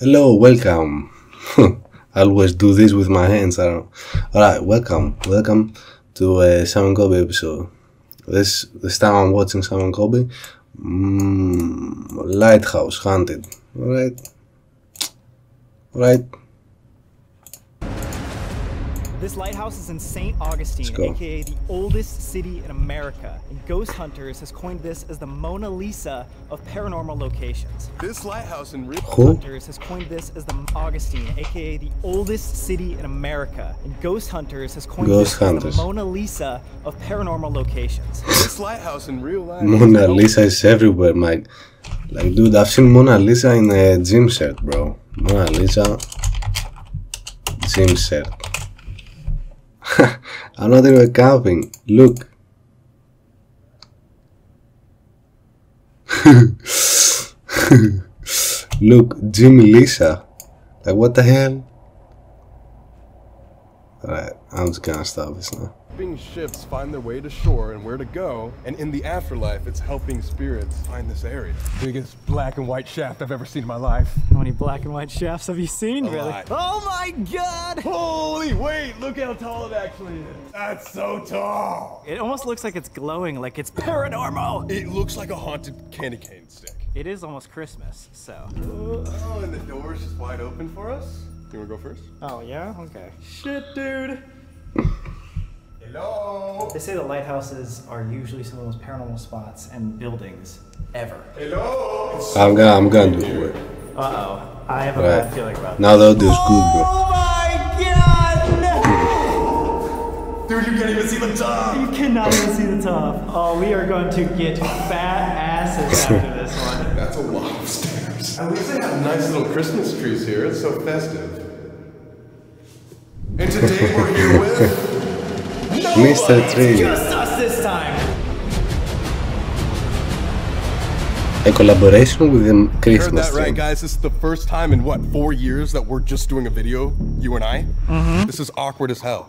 Hello, welcome. I always do this with my hands. I don't. All right, welcome, welcome to a Sam and Colby episode. This this time I'm watching Sam and Colby. Mm, Lighthouse Haunted. All right, all right. This lighthouse is in St. Augustine, aka the oldest city in America. And Ghost Hunters has coined this as the Mona Lisa of paranormal locations. This lighthouse in real Who? Hunters has coined this as the Augustine, aka the oldest city in America. And Ghost Hunters has coined Ghost this Hunters. as the Mona Lisa of paranormal locations. this lighthouse in real life. Mona Lisa is everywhere, Mike. Like, dude, I've seen Mona Lisa in a gym shirt, bro. Mona Lisa, gym shirt. I'm not even camping. Look. Look, Jimmy Lisa. Like, what the hell? Alright, I'm just gonna stop this now. Helping ships find their way to shore and where to go, and in the afterlife, it's helping spirits find this area. Biggest black and white shaft I've ever seen in my life. How many black and white shafts have you seen, A really? lot. Oh my god! Holy wait, look how tall it actually is. That's so tall. It almost looks like it's glowing, like it's paranormal. It looks like a haunted candy cane stick. It is almost Christmas, so. Oh, and the door's just wide open for us. You wanna go first? Oh, yeah? Okay. Shit, dude. Hello. They say the lighthouses are usually some of the most paranormal spots and buildings ever. Hello. I'm gonna, I'm gonna do it. Uh oh. I have a Right. bad feeling about Now the audio's good, bro. Oh my god! Dude, you can't even see the top. You cannot even see the top. Oh, we are going to get fat asses after this one. That's a lot of stairs. At least they have nice little Christmas trees here. It's so festive. And today we're here with Mr. Tree. Just us this time. A collaboration with the Heard Christmas that right, guys? This is the first time in what four years that we're just doing a video, you and I. Mm-hmm. This is awkward as hell.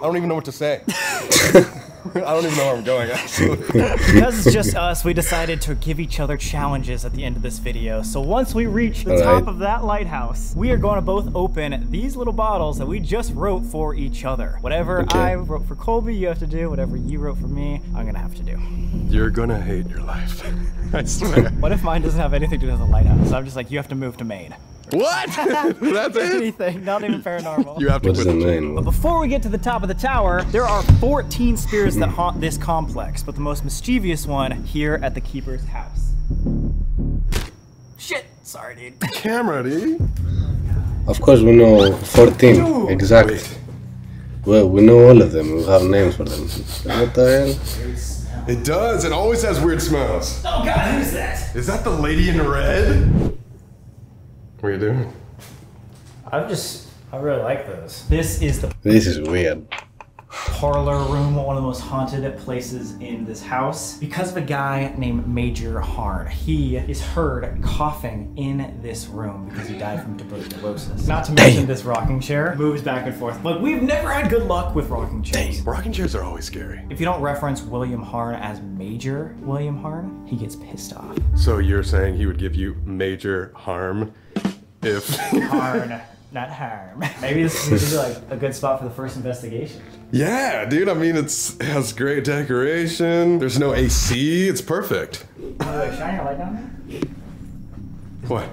I don't even know what to say. I don't even know where I'm going. Actually, Because it's just us, we decided to give each other challenges at the end of this video. So once we reach the All top right. of that lighthouse, we are going to both open these little bottles that we just wrote for each other. Whatever Okay. I wrote for Colby, you have to do. Whatever you wrote for me, I'm gonna have to do. you're gonna hate your life. I swear. What if mine doesn't have anything to do with the lighthouse? I'm just like, you have to move to Maine. What? That's it. Anything, not even paranormal. You have to What is quit the the name? But before we get to the top of the tower, there are 14 spirits that haunt this complex, but the most mischievous one here at the Keeper's house. Shit! Sorry, dude. camera, dude. Of course, we know 14 exactly. Wait. Well, we know all of them. We have names for them. What the hell? It does. It always has weird smells. Oh god, who's that? Is that the lady in red? What are you doing? I just, I really like those. This is the This is weird. parlor room, one of the most haunted places in this house, because of a guy named Major Harn. He is heard coughing in this room because he died from tuberculosis. Not to mention this rocking chair moves back and forth. Like we've never had good luck with rocking chairs. Rocking chairs are always scary. If you don't reference William Harn as Major William Harn, he gets pissed off. So you're saying he would give you major harm if Harn, not harm. Maybe this is like a good spot for the first investigation. Yeah, dude, I mean it's it has great decoration. There's no AC. It's perfect. Oh, shine your light down there. What?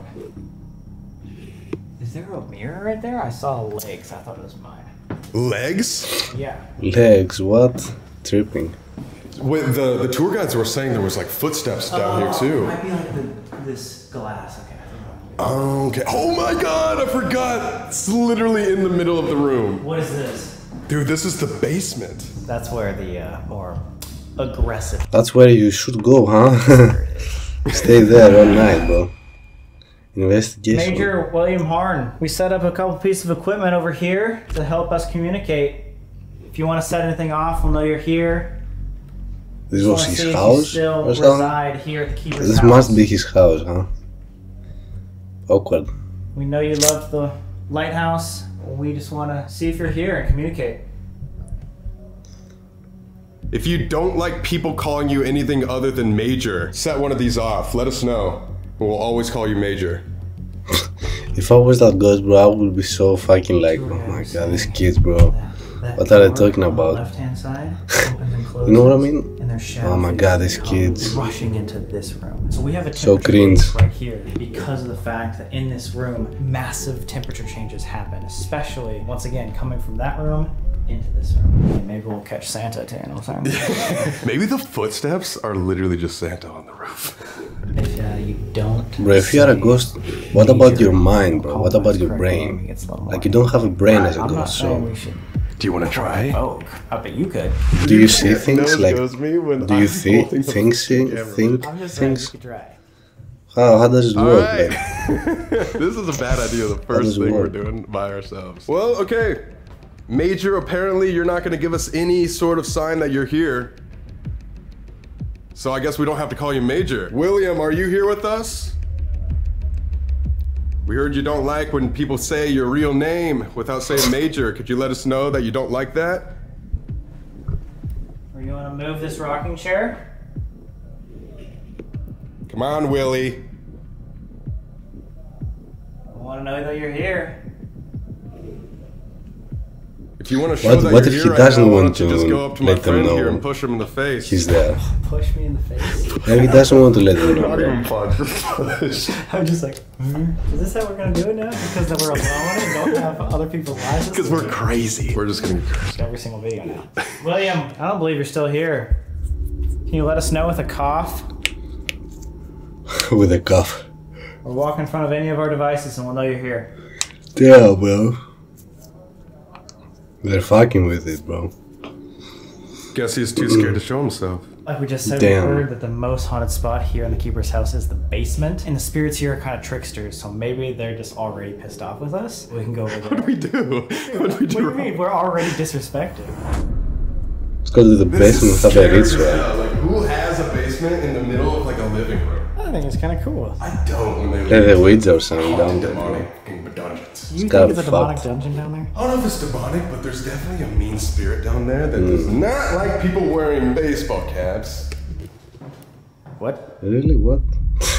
Is there a mirror right there? I saw legs. I thought it was mine. Legs? Yeah. Legs, what? Tripping. Wait, the the tour guides were saying there was like footsteps down here oh, too. Might be like the, this glass. Okay. Okay. Oh my god, I forgot. It's literally in the middle of the room. What is this? Dude, this is the basement. That's where the uh, more aggressive That's where you should go, huh? Stay there all night, bro. Investigation. Major William Harn. We set up a couple pieces of equipment over here to help us communicate. If you want to set anything off, we'll know you're here. This Wanna was his house still or reside here at the keeper's This house. must be his house, huh? Awkward. We know you love the lighthouse. We just want to see if you're here and communicate. If you don't like people calling you anything other than major, set one of these off. Let us know. We'll always call you major. If I was that ghost, bro, I would be so fucking like, oh my god, these kids, bro. What are they talking about? Left hand side opens and. You know what I mean? And Oh my God, these kids. rushing into this room. So we have a So cringe. right here because of the fact that in this room, massive temperature changes happen, especially once again coming from that room into this room. And maybe we'll catch Santa too. You know what I'm saying? Maybe the footsteps are literally just Santa on the roof. if uh, you don't, Bro, if you are a ghost, what about your mind, bro? What about your brain? it gets a little Like you don't have a brain as a I'm ghost, saying so we should Do you want to try? provoke. I bet you could. do you see things like? me when Do you see things? See, think I'm just things? could try. How how does it All work? right. Like, this is a bad idea. The first it thing we're doing by ourselves. Well, okay. Major, apparently you're not going to give us any sort of sign that you're here. So I guess we don't have to call you Major. William, are you here with us? We heard you don't like when people say your real name without saying Major. Could you let us know that you don't like that? Or you want to move this rocking chair? Come on, Willie. I want to know that you're here. If you want to show What- that what you're if he right doesn't now, why want don't to just go up to let them friend know here and push him in the face. he's there. Push me in the face. Maybe he doesn't want to let them know. Not Bro. even push. I'm just like, hmm? is this how we're gonna do it now? Because that we're alone and don't have other people's lives. Because we're crazy. We're just gonna be crazy. every single video now. William, I don't believe you're still here. Can you let us know with a cough With a cough. or walk in front of any of our devices and we'll know you're here? Yeah, bro. They're fucking with it, bro. Guess he's too scared to show himself. Like we just said, Damn. we heard that the most haunted spot here in the keeper's house is the basement, and the spirits here are kind of tricksters. So maybe they're just already pissed off with us. We can go over What do we do? What do we What do do? you mean? We're already disrespected. Let's go to the basement with a ritual. Like, who has a basement in the middle of like a living room? I think it's kind of cool. I don't. When they Let the weeds are something down haunted there, demonic fucking dungeons. You gotta think it's a demonic fucked. dungeon down there? I don't know if it's demonic, but there's definitely a mean spirit down there that Mm. does not like people wearing baseball caps. What? Really? What?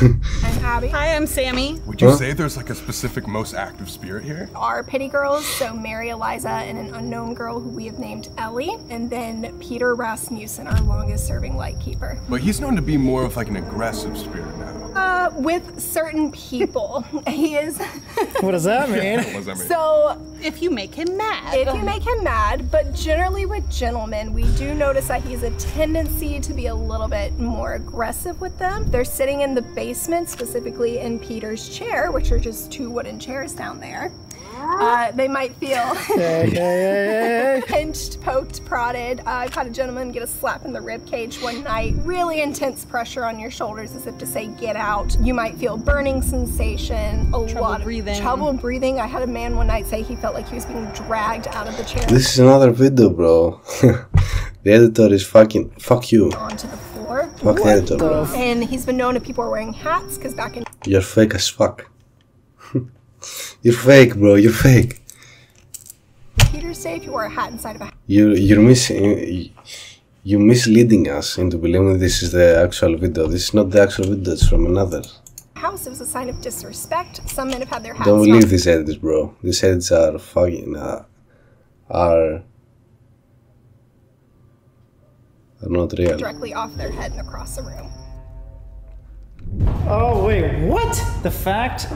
I'm Abby. Hi, I'm Sammy. Would you Huh? say there's like a specific most active spirit here? Our Pittee girls, so Mary Eliza and an unknown girl who we have named Ellie, and then Peter Rasmussen, our longest serving lightkeeper. But he's known to be more of like an aggressive spirit now. Uh, with certain people. he is. What does that mean? What does that mean? so, If you make him mad. if you make him mad, but generally with gentlemen, we do notice that he has a tendency to be a little bit more aggressive with them. They're sitting in the basement, specifically in Peter's chair, which are just two wooden chairs down there. Uh, they might feel pinched, poked, prodded. Uh, I've had a gentleman get a slap in the rib cage one night. Really intense pressure on your shoulders, as if to say, "Get out." You might feel burning sensation, a Trouble lot breathing. of trouble breathing. I had a man one night say he felt like he was being dragged out of the chair This is another video, bro. the editor is fucking. Fuck you. onto the floor. Fuck the editor, bro. And he's been known to people are wearing hats because back in You're fake as fuck. You're fake, bro. You're fake. Peter's day, if you wore a hat inside of a You you're missing. You're misleading us into believing this is the actual video. This is not the actual video. It's from another. house, it was a sign of disrespect. Some men have had their hats Don't believe these edits, bro. These edits are fucking uh, are are not real. directly off their head and across the room. Oh wait, what? The fact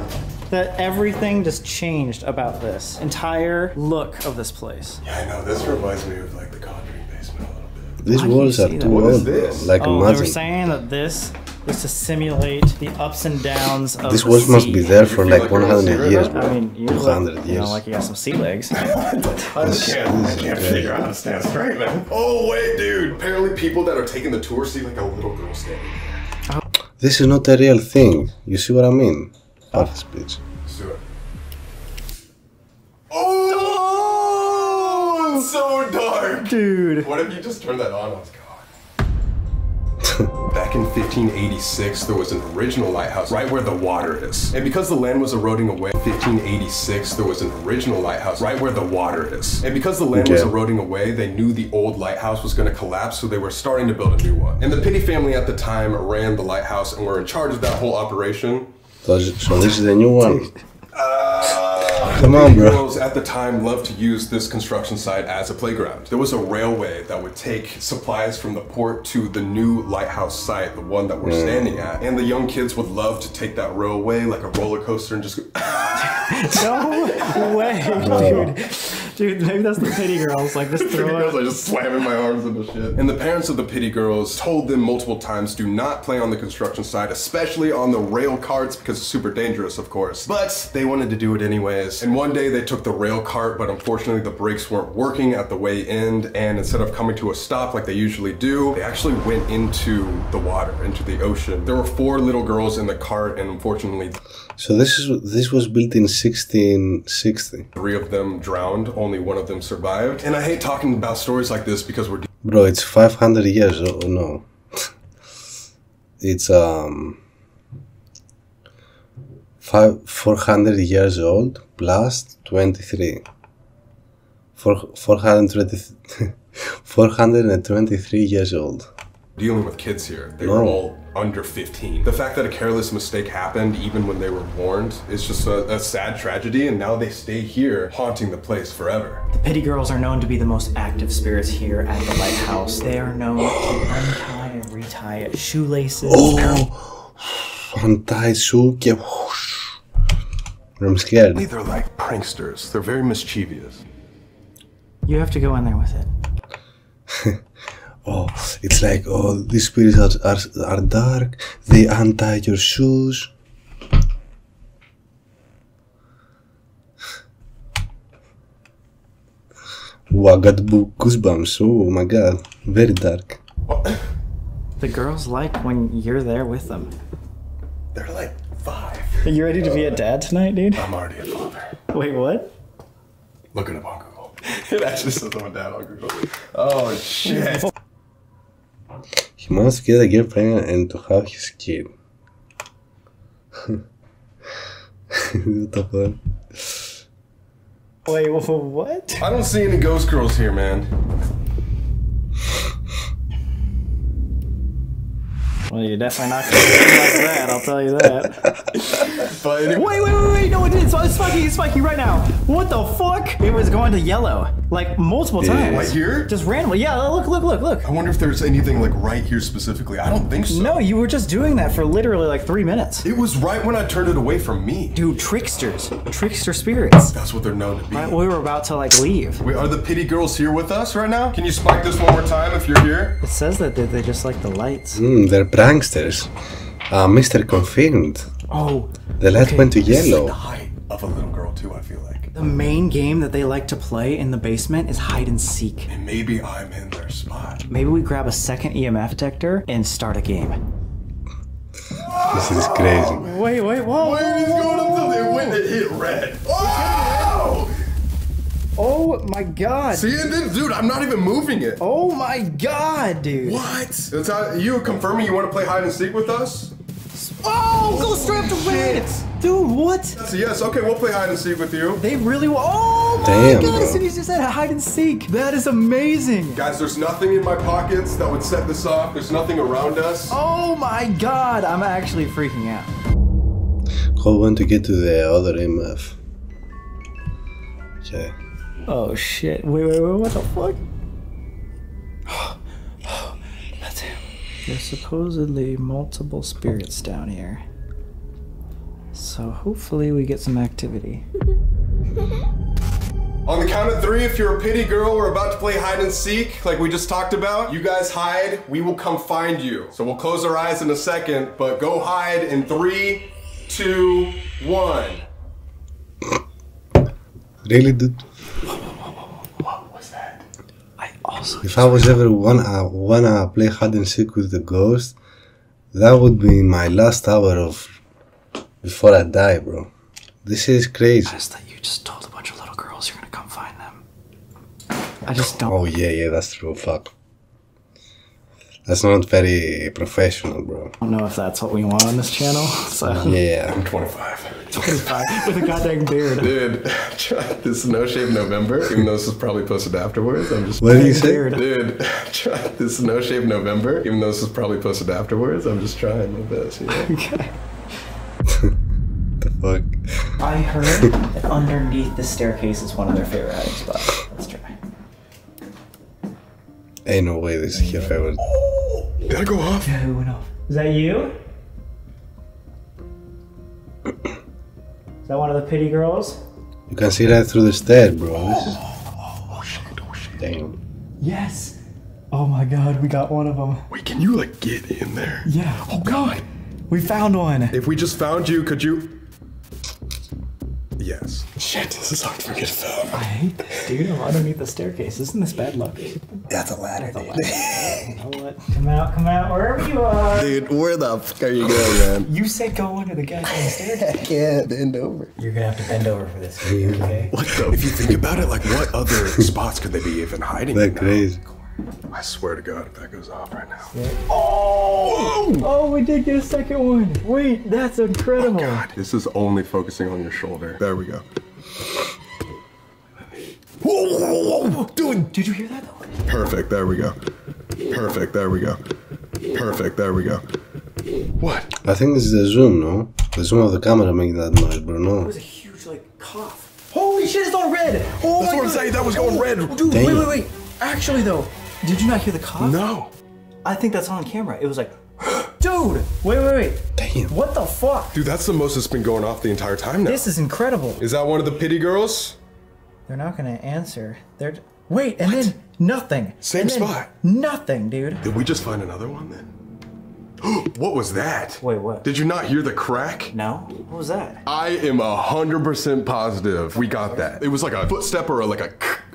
that everything just changed about this entire look of this place. Yeah, I know. This reminds me of like the Conjuring basement a little bit. These Why do you walls are see too that? What is old, bro. this? Like Oh, they were saying that this was to simulate the ups and downs of This the walls must be there for like like you're in a 100 years, bro. I mean, you look, 200 you know, years. like you got some sea legs. I can't, this I can't figure out how to stand straight, man. Oh, wait, dude. Apparently, people that are taking the tour see like a little girl standing there. This is not a real thing. You see what I mean? Fuck this bitch. Let's do it. Oh! So dark! Dude. What if you just turned that on? Back in 1586, there was an original lighthouse right where the water is. And because the land was eroding away, 1586, there was an original lighthouse right where the water is. And because the land was eroding away, they knew the old lighthouse was going to collapse, so they were starting to build a new one. And the Pittee family at the time ran the lighthouse and were in charge of that whole operation. So, this is the new one. Uh, Come on, bro. Girls at the time loved to use this construction site as a playground. There was a railway that would take supplies from the port to the new lighthouse site, the one that we're mm. standing at. And the young kids would love to take that railway like a roller coaster and just go, No way, dude. Dude, maybe that's the Pittee girls. Like just Pittee throw girls it. are just slamming my arms into shit. And the parents of the Pittee girls told them multiple times do not play on the construction site, especially on the rail carts because it's super dangerous, of course. But they wanted to do it anyways. And one day they took the rail cart, but unfortunately the brakes weren't working at the way end. And instead of coming to a stop like they usually do, they actually went into the water, into the ocean. There were four little girls in the cart, and unfortunately, So this is this was built in 1660. three of them drowned. Only one of them survived. And I hate talking about stories like this because we're Bro, it's 500 years old. No. It's um five 400 years old plus 23. Four, 420 423 years old dealing with kids here. They were all under 15. The fact that a careless mistake happened even when they were warned is just a, a, sad tragedy and now they stay here haunting the place forever. The Pittee Girls are known to be the most active spirits here at the lighthouse. They are known to untie and retie shoelaces. Oh! Untie shoe. I'm scared. They're like pranksters. They're very mischievous. You have to go in there with it. Oh, it's like, oh, these spirits are, are, are dark. They untie your shoes. Oh, I got boo- goosebumps. Oh my god, very dark. The girls like when you're there with them. They're like five. Are you ready to be a uh, dad tonight, dude? I'm already a father. Wait, what? Look it up on Google. It actually says I'm a dad on Google. Oh shit. He must to get a girlfriend and to have his kid. what the fuck? Wait, what? I don't see any ghost girls here, man. Well, you're definitely not gonna get like that, I'll tell you that. But anyway, Wait, wait, wait, wait, no, it didn't. So it's spiky, it's spiky right now. What the fuck? It was going to yellow, like multiple times. right here? Just randomly. Yeah, look, look, look, look. I wonder if there's anything like right here specifically. I don't think so. No, you were just doing that for literally like three minutes. It was right when I turned it away from me. Dude, tricksters. Trickster spirits. That's what they're known to be. Right, we were about to like leave. Wait, are the Pittee girls here with us right now? Can you spike this one more time if you're here? It says that they, they just like the lights. Hmm, they're pranksters. Uh, Mr. Confirmed. Oh, The light Okay, went to This is yellow. the height of a little girl too. I feel like, the main game that they like to play in the basement is hide and seek. and maybe I'm in their spot. Maybe we grab a second EMF detector and start a game. This is crazy. Wait, wait, whoa. Where is going until they when it hit red? Oh! Oh my god. See, and then, dude, I'm not even moving it. Oh my god, dude. What? That's how, you confirming you want to play hide and seek with us? Oh, go straight up to red. Dude, what? So yes, okay, we'll play hide and seek with you. They really wa- Oh my Damn, god, bro. as soon as you said hide and seek. That is amazing. Guys, there's nothing in my pockets that would set this off. There's nothing around us. Oh my god, I'm actually freaking out. How want to get to the other EMF? Okay. Oh shit. Wait, wait, wait, what the fuck? That's him. There's supposedly multiple spirits down here. So hopefully we get some activity. On the count of three, if you're a Pittee girl, we're about to play hide and seek, like we just talked about. You guys hide, we will come find you. So we'll close our eyes in a second, but go hide in three, two, one. Really, dude? What was that? I also If I was ever wanna uh, wanna play hide and seek with the ghost, that would be my last hour of before I die, bro. This is crazy. noticed that you just told a bunch of little girls you're gonna come find them. I just don't. Oh yeah, yeah, that's true. Fuck. That's not very professional, bro. I don't know if that's what we want on this channel. So Yeah. I'm 25. 25 with a goddamn beard. Dude, this is No Shave November, even though this is probably posted afterwards. I'm just. What did you say? Beard. Dude, this is No Shave November, even though this is probably posted afterwards. I'm just trying my best, you know? Okay. The fuck? I I heard that underneath the staircase is one of their favorite hiding spots. Let's try. Ain't no way this is your favorite. Did I go off? Yeah, who went off? Is that you? Is that one of the Pittee girls? You can see that through the stairs, bro. Oh, oh, oh is. Oh, Damn. Yes. Oh my god, we got one of them. Wait, can you like get in there? Yeah. Oh god. We found one. If we just found you, could you? Yes. Shit, this is hard to get found. I hate this, dude. I'm underneath the staircase. Isn't this bad luck? That's a ladder, dude. You know what? Come out, come out, wherever you are. Dude, where the fuck are you going, man? You said go under the goddamn staircase. can't bend over. You're gonna have to bend over for this, okay? What the? If you think about it, like what other spots could they be even hiding? They're in now? Crazy. I swear to God, if that goes off right now. Oh! Oh, we did get a second one. Wait, that's incredible. Oh, God, this is only focusing on your shoulder. There we go. Whoa, whoa, whoa, dude. Did you hear that though? Perfect. There we go. Perfect. There we go. Perfect. There we go. What? I think this is the zoom, no? The zoom of the camera making that noise, bro. It was a huge like cough. Holy shit, it's all red! Oh That's my what I'm saying. That was going red. Dude, Damn. wait, wait, wait. Actually though, did you not hear the cough? No. I think that's on camera. It was like, dude, wait, wait, wait. Damn. What the fuck? Dude, that's the most that's been going off the entire time now. This is incredible. Is that one of the Pittee girls? They're not gonna answer. They're wait, and then nothing. Same And spot. Nothing, dude. Did we just find another one then? what was that? Wait, what? Did you not hear the crack? No? What was that? I am a hundred percent positive we got that. It was like a footstep or like a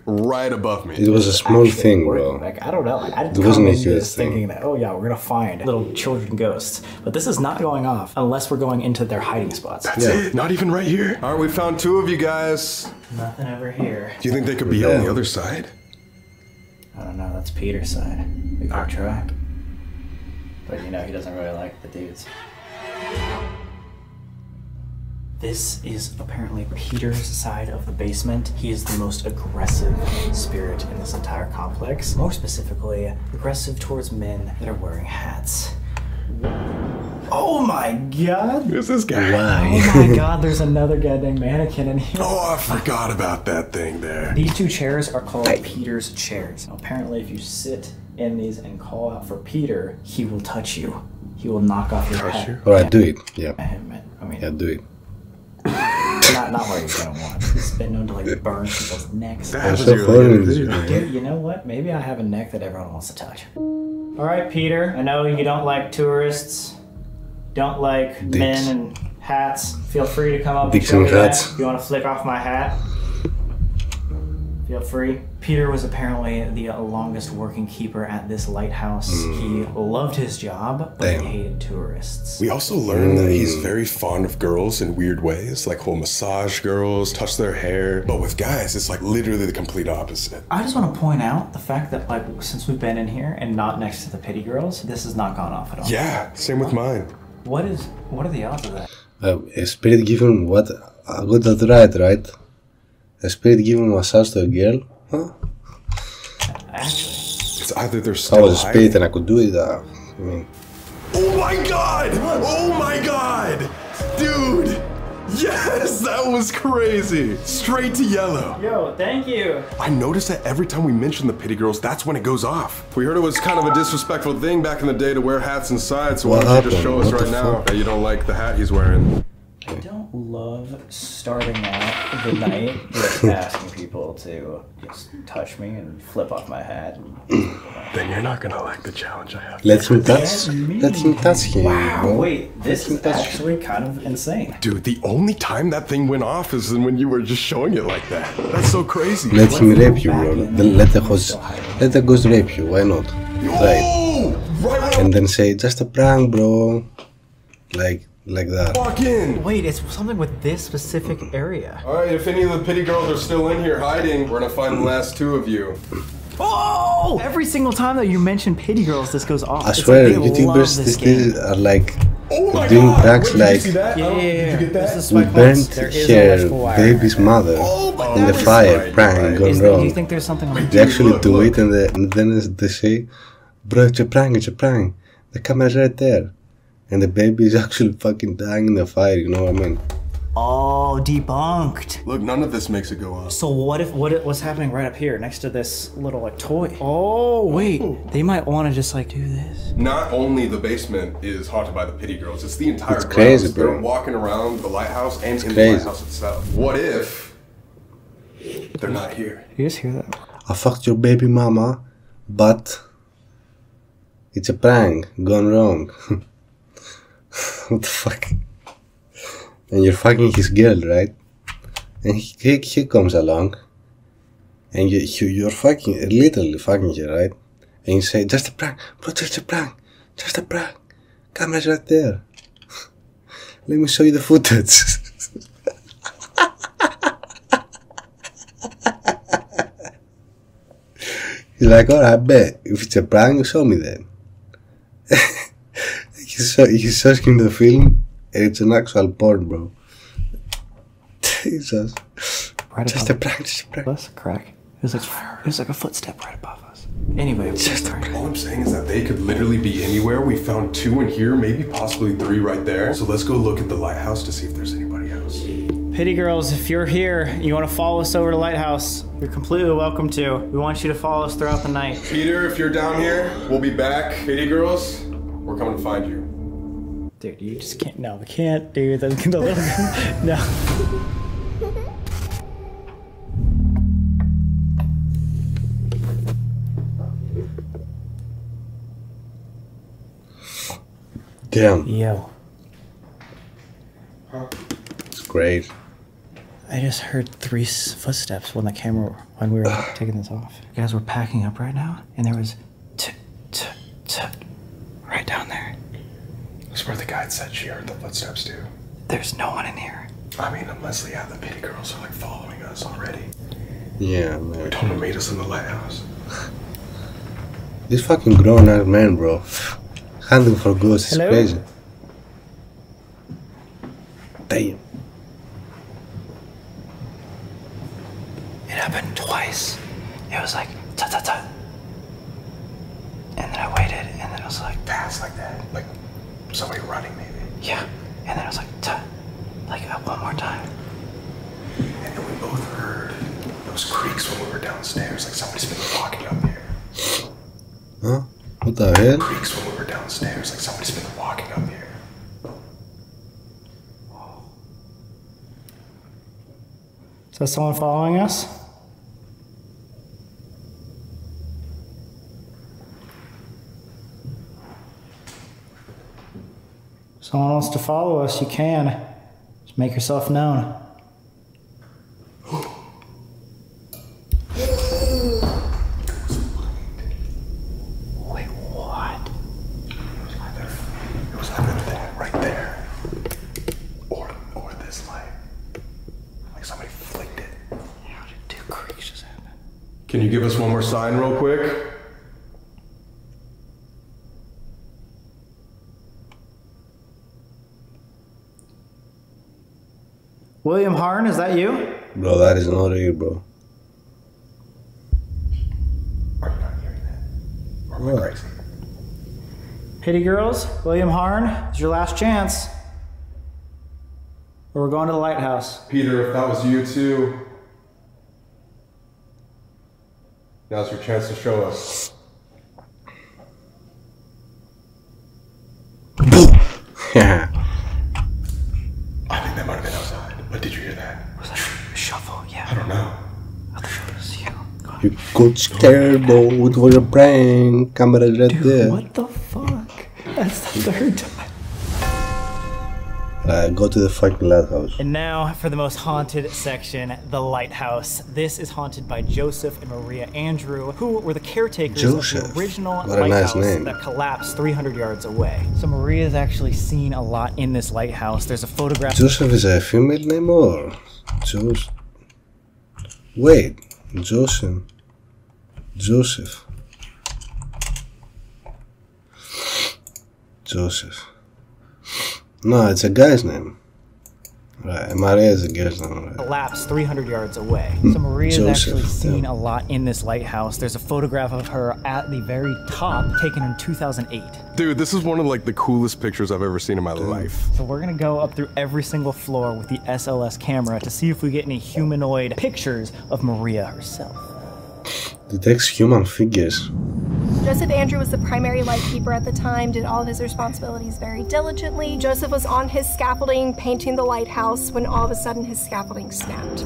right above me. It was a small thing, bro. Like I don't know. Like I didn't It come wasn't a into thing. thinking that oh yeah we're gonna find little children ghosts, but this is not going off unless we're going into their hiding spots. That's Yeah. it. Not even right here. All right, we found two of you guys. Nothing over here. Do you think they could be on the other side? I don't know. That's Peter's side. We got ah. track. But you know he doesn't really like the dudes. This is apparently Peter's side of the basement. He is the most aggressive spirit in this entire complex. More specifically, aggressive towards men that are wearing hats. Oh my god! Who's this guy? Why? Oh my god, there's another goddamn mannequin in here. Oh, I forgot about that thing there. These two chairs are called Peter's chairs. Now, apparently, if you sit in these and call out for Peter, he will touch you. He will knock off your head. you? Alright, do it. Yeah. I I mean, Yeah, do it. Not not where you're gonna want. He's been known to like burn people's necks. That happens so here horny later in this video. video. Dude, you know what? Maybe I have a neck that everyone wants to touch. All right, Peter. I know you don't like tourists. Don't like Dicks. men and hats. Feel free to come up Dicks and show and me hats. that. You want to flick off my hat? Feel free. Peter was apparently the longest working keeper at this lighthouse. He hmm. loved his job, but Damn. he hated tourists. We also learned that he's hmm. very fond of girls in weird ways, like he'll massage girls, touch their hair. But with guys, it's like literally the complete opposite. I just want to point out the fact that, like, since we've been in here and not next to the Pittee girls, this has not gone off at all. Yeah, same with mine. What is? What are the odds of that? Uh, a spirit giving what? I got that right, right? A spirit giving massage to a girl? Huh? Actually, It's either they're I still was a spirit and I could do it. Uh, I mean, Oh my god! Oh my god! Dude! Yes, that was crazy! Straight to yellow. yo, thank you. I noticed that every time we mention the Pittee girls, that's when it goes off. We heard it was kind of a disrespectful thing back in the day to wear hats inside, so why don't you just show us What right now that you don't like the hat he's wearing? I don't love starting out the night with asking people to just touch me and flip off my hat. Then you're not gonna like the challenge I have. let him touch. Let him touch him. Wow, bro. wait, this is actually kind of insane. Dude, the only time that thing went off is when you were just showing it like that. That's so crazy. Let him rape you, bro. Then let the host, let the ghost rape you. Why not? Try. Right And then say, just a prank, bro. Like, like that. walk in. Wait, it's something with this specific mm-hmm. area. Alright, if any of the Pittee girls are still in here hiding, we're gonna find the last two of you. Oh! Every single time that you mention Pittee girls, this goes off. I It's swear, like they love YouTubers this these game. days are like Oh my doing god! pranks Wait, did you like see that? Yeah, yeah, yeah. you get This that? is we Spike burnt Once. Her baby's mother Oh in the fire. Right, Prank right. gone Is there, do you think there's something on They actually Look, do look. it and, the, and then they say, bro, it's a prank, it's a prank. The camera's right there. And the baby is actually fucking dying in the fire, you know what I mean? Oh, debunked. Look, none of this makes it go up. So what if what what's happening right up here next to this little like toy? Oh wait, oh. they might want to just like do this. Not only the basement is haunted by the Pittee girls, it's the entire It's grounds. crazy, bro. They're walking around the lighthouse and in the lighthouse itself. What if they're not here? You just hear that? I fucked your baby mama, but it's a prank gone wrong. what the fuck? And you're fucking his girl, right? And he, he, comes along, and you, you you're fucking literally fucking her, right? And you say, just a prank, bro, just a prank, just a prank. Camera's right there. Let me show you the footage. He's like, alright, I bet. If it's a prank, show me then. He, show, he the film, and it's an actual porn, bro. Jesus. Right Just a above prank, just a prank. us, crack. It was like it was like a footstep right above us. Anyway, Just a prank. All I'm saying is that they could literally be anywhere. We found two in here, maybe possibly three right there. So let's go look at the lighthouse to see if there's anybody else. Pittee girls, if you're here, you want to follow us over to Lighthouse, you're completely welcome to. We want you to follow us throughout the night. Peter, if you're down here, we'll be back. Pittee girls, we're coming to find you. Dude, you just can't. No, we can't, dude. The, the little, no. Damn, Yo, it's great. I just heard three footsteps when the camera when we were taking this off. Guys, we're packing up right now, and there was t t t right down there. That's where the guide said she heard the footsteps too. There's no one in here. I mean, unless yeah, the Pittee girls are like following us already. Yeah, man. We Told them to meet us in the lighthouse. This fucking grown ass man, bro. Hunting for ghosts is crazy. Damn. It happened twice. It was like ta ta ta, and then I waited, and then it was like Fast like that, like somebody running maybe. yeah, and then I was like ta, like uh, one more time. And then we both heard those creaks when we were downstairs, like somebody's been walking up here. Huh? What the hell? Creaks when we were downstairs, like somebody's been walking up here. Is that someone following us? Someone wants to follow us, you can. Just make yourself known. Wait, what? It was either that right there, or or this light. Somebody flicked it. How did two creaks just happen? Can you give us one more sign real quick? William Harn, is that you? Bro, that is not you, bro. Are you not hearing that? Or am I crazy? Pittee Girls, William Harn, it's your last chance. Or we're going to the lighthouse. Peter, if that was you too, now's your chance to show us. Yeah. I think that might have been outside. But did you hear that? Was that a shuffle? I Yeah. don't know. I thought it was you. God. You got scared, bro. It was a prank. Camera's right there. What the fuck? That's the third time. Uh, go to the fucking lighthouse. And now for the most haunted section, the lighthouse. This is haunted by Joseph and Maria Andreu, who were the caretakers of Joseph. the original What a nice lighthouse name. that collapsed 300 yards away. So Maria's actually seen a lot in this lighthouse. There's a photograph. Joseph is a female name or Joseph? Wait, Joseph. Joseph. Joseph. No, it's a guy's name. Right. Maria is a girl's name, right? collapsed 300 yards away. So hmm. Maria's Joseph, actually seen yeah. a lot in this lighthouse. There's a photograph of her at the very top taken in 2008. Dude, this is one of like the coolest pictures I've ever seen in my life. So we're gonna go up through every single floor with the SLS camera to see if we get any humanoid pictures of Maria herself. Detects human figures. Joseph Andreu was the primary lightkeeper at the time, did all of his responsibilities very diligently. Joseph was on his scaffolding painting the lighthouse when all of a sudden his scaffolding snapped.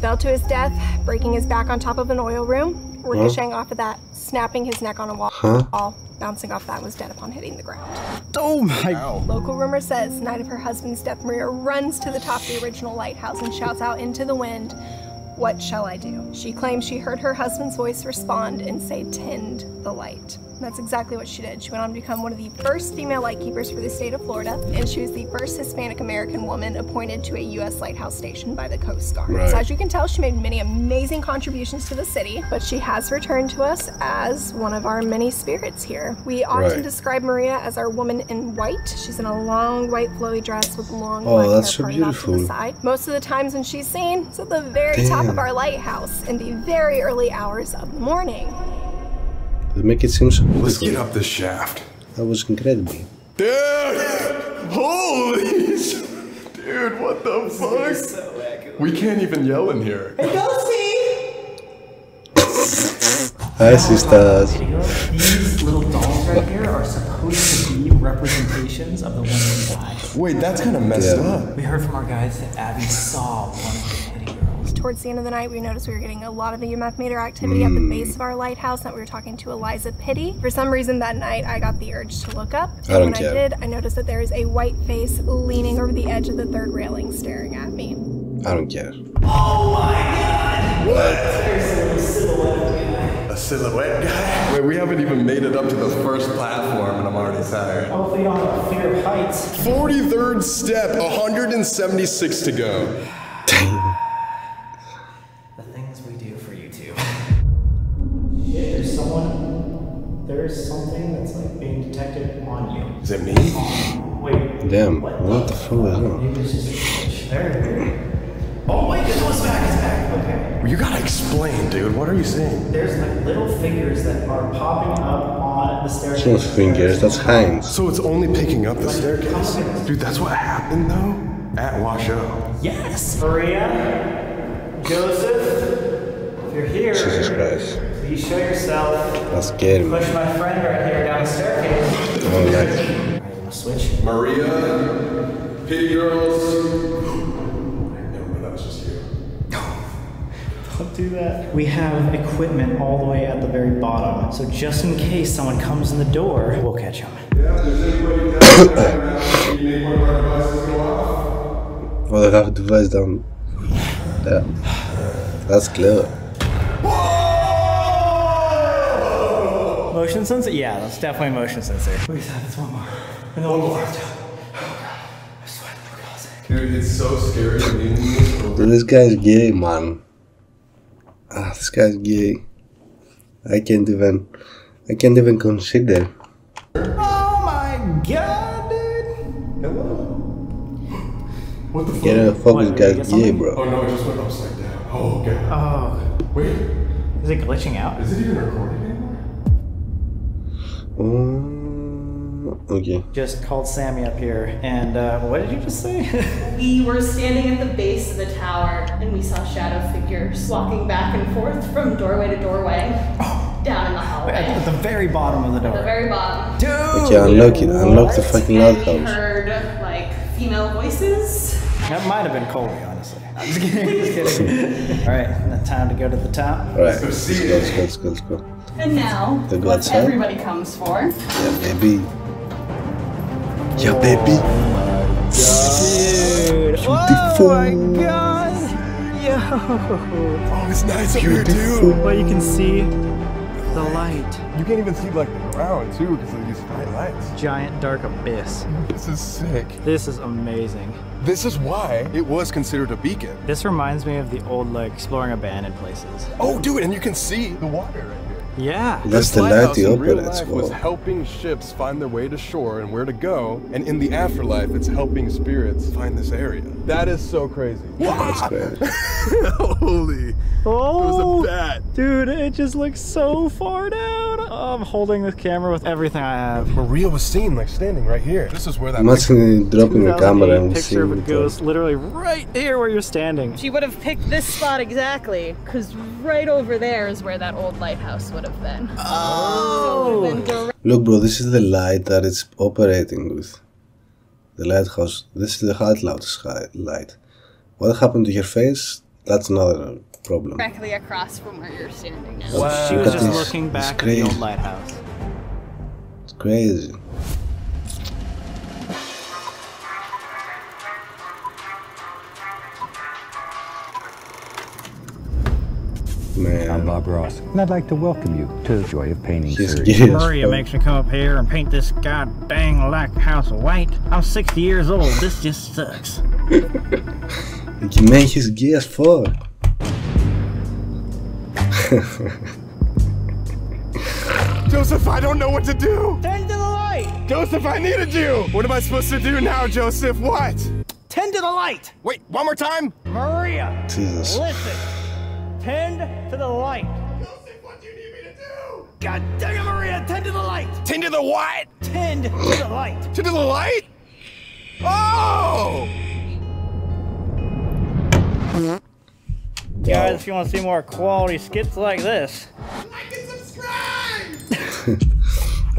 Fell to his death, breaking his back on top of an oil room, ricocheting off of that, snapping his neck on a wall, Huh? bouncing off that, was dead upon hitting the ground. Oh my! Local rumor says, night of her husband's death, Maria runs to the top of the original lighthouse and shouts out into the wind, What shall I do? She claims she heard her husband's voice respond and say, Tend the light. That's exactly what she did. She went on to become one of the first female lightkeepers for the state of Florida, and she was the first Hispanic American woman appointed to a U.S. lighthouse station by the Coast Guard. Right. So, as you can tell, she made many amazing contributions to the city, but she has returned to us as one of our many spirits here. We often Right. describe Maria as our woman in white. She's in a long white flowy dress with long Oh, black that's hair so off to the beautiful. side. Most of the times when she's seen, it's at the very top of our lighthouse in the very early hours of the morning. They make it seem so Let's beautiful. get up this shaft. That was incredible. Dude! Holy sh- Dude, what the fuck? We can't even yell in here. Hi, sisters. These little dolls right here are supposed to be representations of the woman who died. Wait, that's kind of messed Yeah. up. We heard from our guides that Abby saw one Towards the end of the night, we noticed we were getting a lot of EMF meter activity at the hmm. base of our lighthouse, and that we were talking to Eliza Pittee. For some reason that night, I got the urge to look up. I don't when care. I did, I noticed that there is a white face leaning over the edge of the third railing, staring at me. I don't care. Oh a silhouette guy? A silhouette guy? Wait, we haven't even made it up to the first platform and I'm already tired. Hopefully you don't have a fear of heights. 43rd step, 176 to go. The someone. There's something that's like being detected on you. Is it me? Wait. Damn, what the fuck was that? Maybe it's just a glitch. Very weird. Oh wait, it's back, it's back. Okay. Well, you gotta explain, dude. What are you saying? There's like little figures that are popping up on the staircase. It's not fingers, that's Heinz. So it's only picking up the staircase. Dude, that's what happened though? At Washoe. Yes. Maria, Joseph, if you're here, Jesus Christ. Please show yourself. That's scary. Push my friend right here down the staircase. Oh, nice. Alright, you wanna switch? Maria, Pittee Girls. No, that was just you. Don't do that. We have equipment all the way at the very bottom, so just in case someone comes in the door, we'll catch them. Yeah, if there's anybody down there, can you make one of our devices go off? Oh, they have a device down there. That's clever. Motion sensor? Yeah, that's definitely a motion sensor. Wait, that's one more. And then one more. I swear to God. Dude, it's so scary to be in this. Guy's gay, man. Ah, this guy's gay. I can't even. I can't even consider. Oh my god, dude! Hello. What the fuck? Get a fuck, What, this did guy's gay, bro. Oh no, it just went upside down. Oh, okay. Oh, Wait, is it glitching out? is it even recording anymore? Oh, okay. Just called Sammy up here, and uh, what did you just say? We were standing at the base of the tower and we saw shadow figures walking back and forth from doorway to doorway down in the hallway. at the very bottom of the At the door. very bottom. Dude! Okay, unlock it. Unlock the what? fucking And we lighthouse. heard like female voices. That might have been Colby, honestly. I'm just kidding. just kidding. All right, now time to go to the top. Alright, let's go, let's go, let's go, let's go. And now, The what gods, huh? everybody comes for. Yeah, baby. Yeah, baby. Oh Dude! Beautiful. Oh my god! Yo! Oh, it's nice up here Beautiful. too. Well, you can see the light. You can't even see like the ground too because of these bright lights. Giant dark abyss. This is sick. This is amazing. This is why it was considered a beacon. This reminds me of the old, like, exploring abandoned places. Oh, dude, and you can see the water right here. Yeah. That's This the light lighthouse he in real operates life was helping ships find their way to shore and where to go, and in the afterlife, it's helping spirits find this area. That is so crazy. That's great. Holy! Oh, bat. dude, it just looks so far down. I'm holding this camera with everything I have. Maria was seen like standing right here. This is where that. Imagine dropping the camera 2008 and picture of a seeing it. Uh, ghost literally right here where you're standing. She would have picked this spot exactly, because right over there is where that old lighthouse would have been. Oh! So it would have been Look, bro, this is the light that it's operating with. The lighthouse. This is the lighthouse light. What happened to your face? That's another problem. directly across from where you're standing now. She was just this. looking back at the old lighthouse. It's crazy. I'm Bob Ross, and I'd like to welcome you to the Joy of Painting he's series. Maria makes me come up here and paint this god dang house white. I'm 60 years old. This just sucks. Man, he's gay as fuck. Joseph, I don't know what to do. Tend to the light. Joseph, I needed you. What am I supposed to do now, Joseph? What? Tend to the light! Wait, one more time. Maria, Jesus. listen. Tend to the light. Joseph, what do you need me to do? God dang it, Maria, tend to the light! Tend to the what? Tend to the light. Tend To the light? Oh! Guys, if you want to see more quality skits like this, like and subscribe!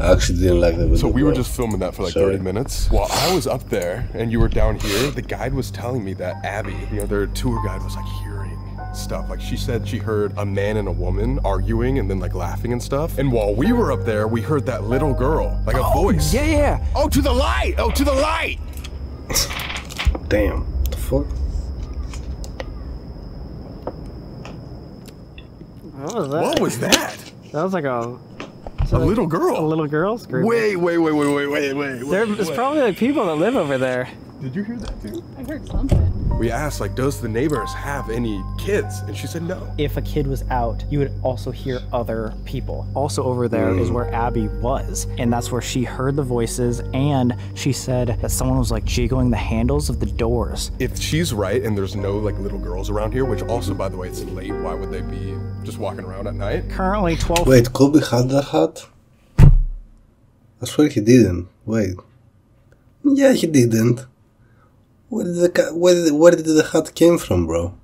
I actually didn't like that. video. So we were just filming that for like Sorry. 30 minutes. While I was up there and you were down here, the guide was telling me that Abby, you know, their tour guide was like hearing stuff. Like she said she heard a man and a woman arguing and then like laughing and stuff. And while we were up there, we heard that little girl, like a oh, voice. yeah, yeah. Oh, to the light! Oh, to the light! Damn. What the fuck? What was that? What was that? That was like a, A little girl. a little girl screaming. Wait, wait, wait, wait, wait, wait, wait. Wait, There's wait. probably like people that live over there. Did you hear that too? I heard something. We asked, like, does the neighbors have any kids? And she said no. If a kid was out, you would also hear other people. Also, over there is where Abby was, and that's where she heard the voices. And she said that someone was like jiggling the handles of the doors. If she's right and there's no like little girls around here, which also, by the way, it's late. Why would they be just walking around at night? Currently, 12 Wait, Colby had that hat? I swear he didn't. Wait. Yeah, he didn't. Where did the where did, where did the hat came from, bro?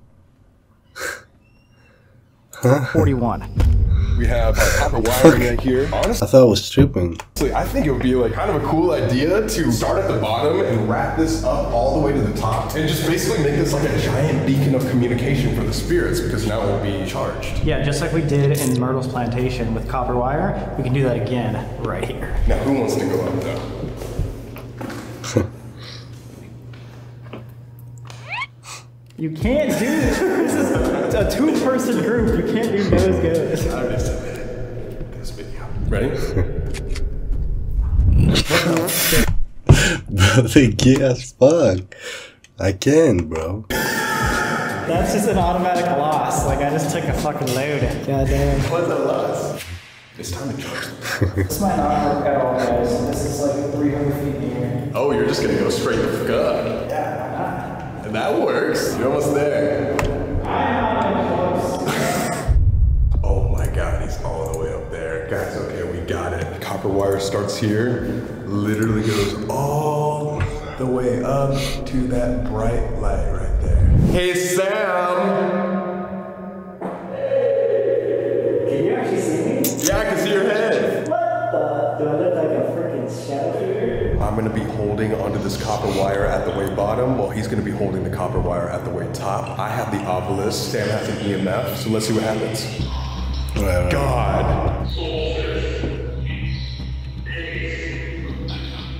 41. We have uh, copper wiring right here. Honestly, I thought I was tripping. I think it would be like kind of a cool idea to start at the bottom and wrap this up all the way to the top and just basically make this like a giant beacon of communication for the spirits because now it will be charged. Yeah, just like we did in Myrtle's plantation with copper wire, we can do that again right here. Now, who wants to go up though? You can't do this. This is a, a two-person group. You can't do nose goes. I already said this video. Ready? Bro, they gay as fuck. I can, bro. That's just an automatic loss. Like I just took a fucking load. God damn. What's that last? It's time to charge. This might not work at all, guys. This is like 300 feet in the air. Oh, you're just gonna go straight to fuck up. Yeah, And that works. You're almost there. oh my god, he's all the way up there. Guys, okay, we got it. Copper wire starts here, literally goes all the way up to that bright light right there. Hey, Sam! Holding onto this copper wire at the way bottom, while he's gonna be holding the copper wire at the way top. I have the obelisk, Sam has an EMF, so let's see what happens. Right, right. God.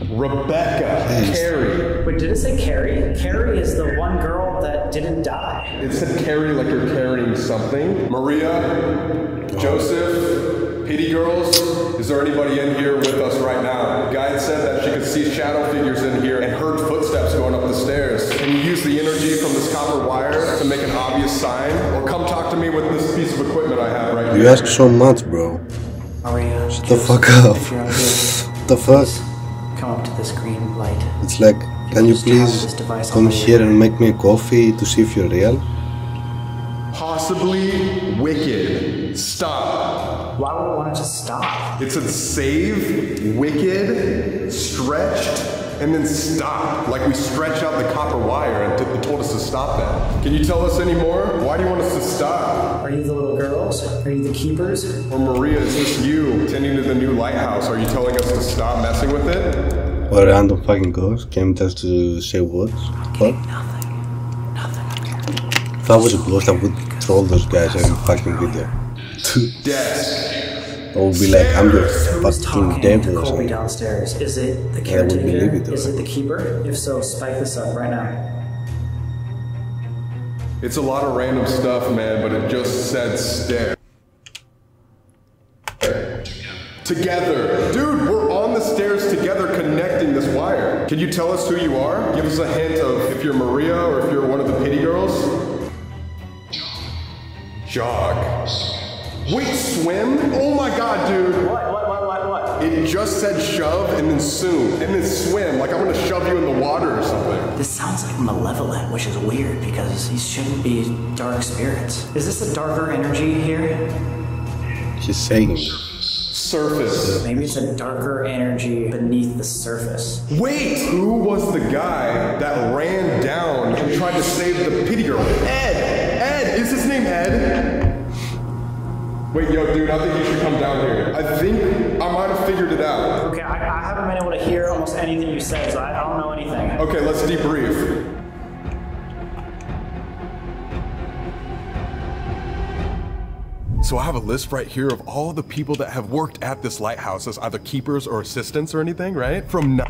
Rebecca, Carrie. Wait, did it say Carrie? Carrie is the one girl that didn't die. It said Carrie like you're carrying something. Maria, oh. Joseph, Pittee Girls. Is there anybody in here with us right now? The guide said that she could see shadow figures in here and heard footsteps going up the stairs. Can you use the energy from this copper wire to make an obvious sign? Or come talk to me with this piece of equipment I have right You here. ask so much, bro. Maria, Shut the fuck up. If you're okay, What the first. come up to this green light. It's like, can you just please come here and make me a coffee to see if you're real? Possibly wicked. Stop. Why would I want it to stop? It said save, wicked, stretched, and then stop. Like we stretched out the copper wire and t- told us to stop that. Can you tell us any more? Why do you want us to stop? Are you the little girls? Are you the keepers? Or Maria, is this you tending to the new lighthouse? Are you telling us to stop messing with it? Or a random fucking ghost came just to say what? What? Nothing. Nothing. If I was a ghost, I would troll those guys every fucking video. Desk. I would be like, I'm your Who's fucking talking to devil or Colby something. downstairs? Is it the I wouldn't believe caretaker? it, though. Is it the keeper? If so, spike this up right now. It's a lot of random stuff, man, but it just said stare. Together. Dude, we're on the stairs together connecting this wire. Can you tell us who you are? Give us a hint of if you're Maria or if you're one of the Pittee girls. Jog. Wait, swim? Oh my god, dude. What? What? What? What? What? It just said shove and then soon and then swim. Like I'm gonna shove you in the water or something. This sounds like malevolent, which is weird because these shouldn't be dark spirits. Is this a darker energy here? She's saying, Surface. Maybe it's a darker energy beneath the surface. Wait! Who was the guy that ran down and tried to save the Pittee girl? Wait, yo, dude, I think you should come down here. I think I might have figured it out. Okay, I, I haven't been able to hear almost anything you said, so I, I don't know anything. Okay, let's debrief. So I have a list right here of all the people that have worked at this lighthouse as either keepers or assistants or anything, right? From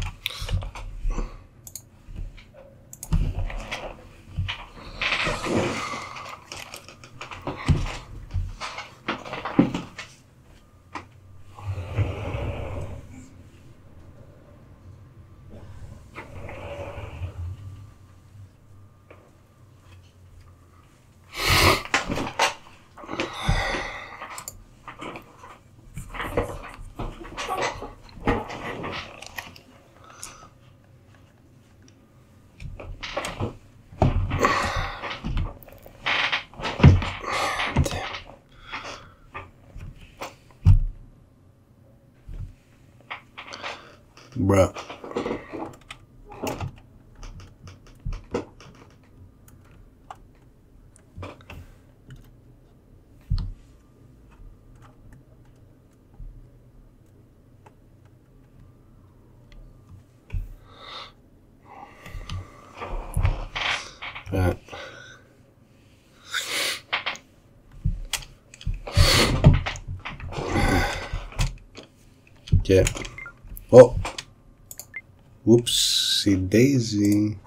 bruh. Ups, e Daisy.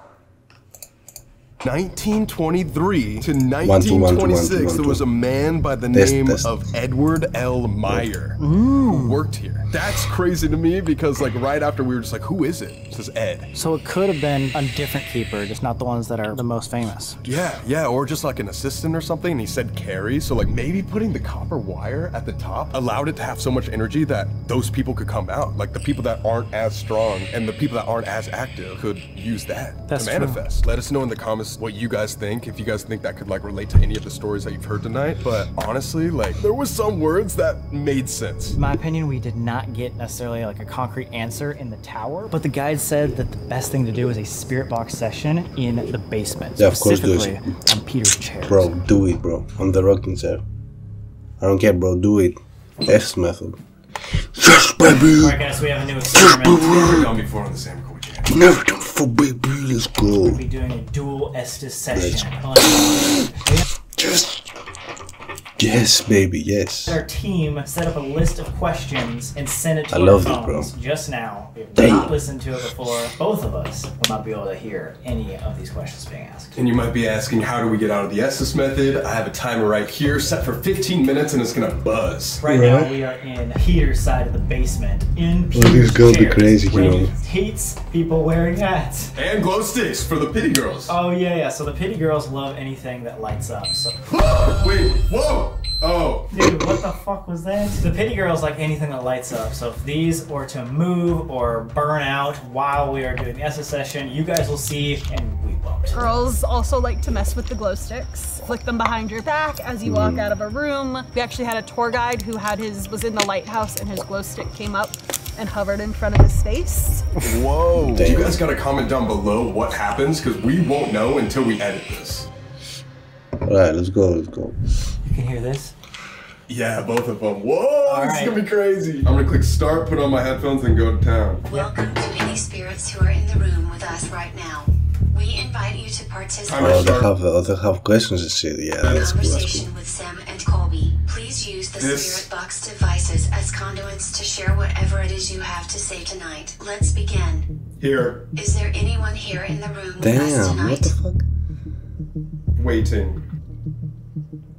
1923 to One, two, one, two, one, two, 1926, there was a man by the Test, name test. of Edward L. Meyer who worked here. That's crazy to me because, like, right after we were just like, who is it? It says Ed. So it could have been a different keeper, just not the ones that are the most famous. Yeah, yeah, or just like an assistant or something. And he said carry. So, like, maybe putting the copper wire at the top allowed it to have so much energy that those people could come out. Like, the people that aren't as strong and the people that aren't as active could use that That's to true. manifest. Let us know in the comments what you guys think. If you guys think that could, like, relate to any of the stories that you've heard tonight. But honestly, like, there was some words that made sense. In my opinion, we did not get necessarily like a concrete answer in the tower, but the guide said that the best thing to do is a spirit box session in the basement, Yeah, of course do it. specifically on Peter's chair. Bro, do it, bro. I'm the rocking chair. I don't care, bro. Do it. S method. Yes, baby. Alright, guys, we have a new experiment. Never done before on the Sam Cool. Never done for baby. Let's go. We'll be doing a dual Estes session. on- Yes. Yes, baby. Yes. Our team set up a list of questions and sent it to I our love this, phones bro. just now. We have Damn. not listened to it before. Both of us will not be able to hear any of these questions being asked. And you might be asking, how do we get out of the Estes method? I have a timer right here set for 15 minutes and it's gonna buzz. Right Right. now, we are in Peter's side of the basement. In Well, this is Peter's gonna be crazy, where you know. hates people wearing hats. And glow sticks for the Pittee girls. Oh yeah, yeah. So the Pittee girls love anything that lights up. So Wait, whoa! Oh, Dude, what the fuck was that? The Pittee girl's like anything that lights up. So if these were to move or burn out while we are doing the Estes session, you guys will see and we won't. Girls also like to mess with the glow sticks. Flick them behind your back as you walk mm. out of a room. We actually had a tour guide who had his was in the lighthouse and his glow stick came up and hovered in front of his face. whoa. Damn. You guys gotta comment down below what happens because we won't know until we edit this. Alright, let's go, let's go. You can hear this? Yeah, both of them. Whoa, this right. is gonna be crazy. I'm gonna click start, put on my headphones, and go to town. Welcome to any spirits who are in the room with us right now. We invite you to participate I'm Oh, gonna they start. have, oh, they have questions and shit. Yeah, in that's cool, that's conversation with Sam and Colby. Please use the This- spirit box devices as conduits to share whatever it is you have to say tonight. Let's begin. Here, Is there anyone here in the room cool. with us Damn, tonight? what the fuck? waiting.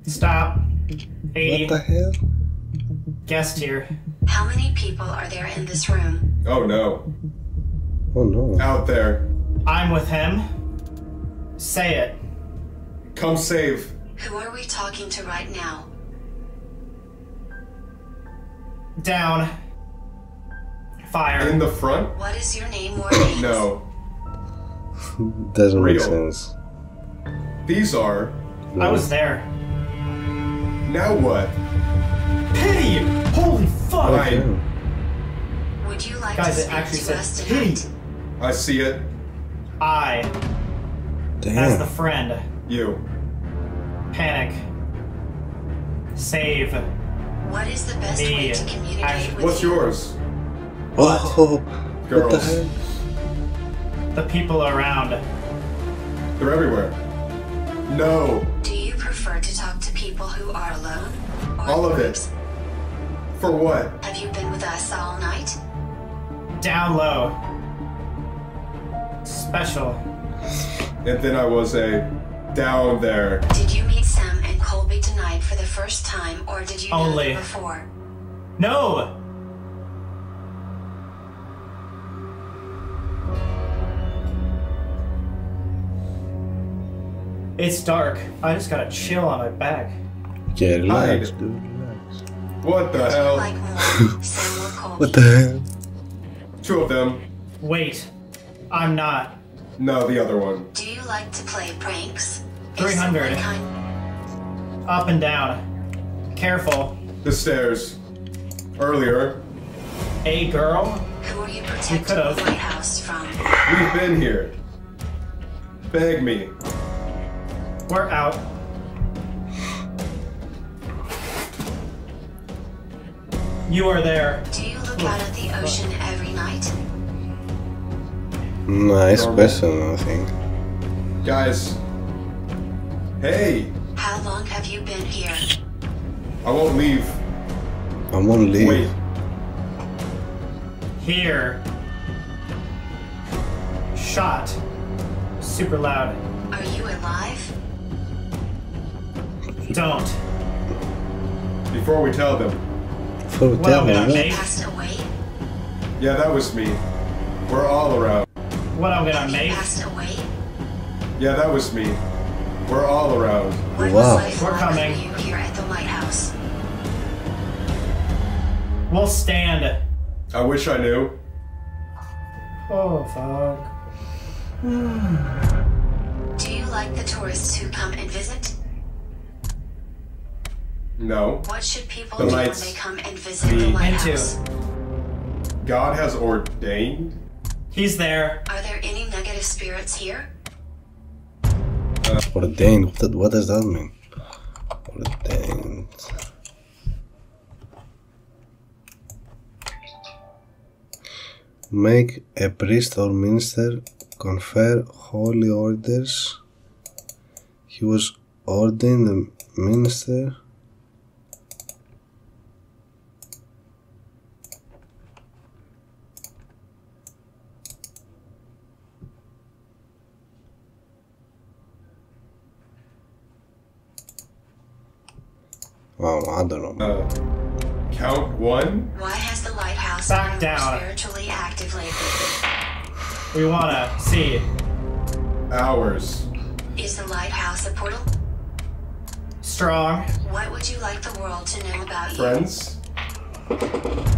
Stop. What the hell? Guest here. How many people are there in this room? Oh no. Oh no. Out there. I'm with him. Say it. Come save. Who are we talking to right now? Down. Fire. In the front? What is your name or names? No. Doesn't make sense. These are. I was there. Now what? Pity! Holy fuck! Right. Okay. Would you like Guys, to it speak actually to said us pity. tonight? I see it. I, as the friend, You. panic. Save. What is the best Me. way to communicate Actually, with What's you? yours? Oh, what the Girls. hell? The people around. They're everywhere. No. Do people who are alone? Or All of groups? it. For what? Have you been with us all night? Down low. Special. And then I was a down there. Did you meet Sam and Colby tonight for the first time, or did you know them before? No! It's dark. I just got a chill on my back. Yeah, relax, Hide. dude, relax. What the hell? like more, Sam or Colby? What the hell? Two of them. Wait. I'm not. No, the other one. Do you like to play pranks? 300. there one kind- Up and down. Careful. The stairs. Earlier. A girl? Who are you protecting could've. the lighthouse from? We've been here. Beg me. We're out. You are there. Do you look out at the ocean every night? Nice Normal. question, I think. Guys. Hey. How long have you been here? I won't leave. I won't leave. Wait. Here. Shot. Super loud. Are you alive? Don't. Before we tell them. For Well, tell me yeah, what? mate. Yeah, that was me. We're all around. What I'm gonna make? Yeah, that was me. We're all around. What Wow. We're coming. here at the lighthouse? We'll stand. I wish I knew. Oh, fuck. Do you like the tourists who come and visit? No. What should people The do when lights. they come and visit Me. the lighthouse? God has ordained. He's there. Are there any negative spirits here? Uh, ordained. What, the- what does that mean? Ordained. Make a priest or minister confer holy orders. He was ordained a minister. Oh, I don't know. Uh, count one. Why has the lighthouse Back been down. spiritually active lately? We wanna see. Hours. Is the lighthouse a portal? Strong. What would you like the world to know about you? Friends?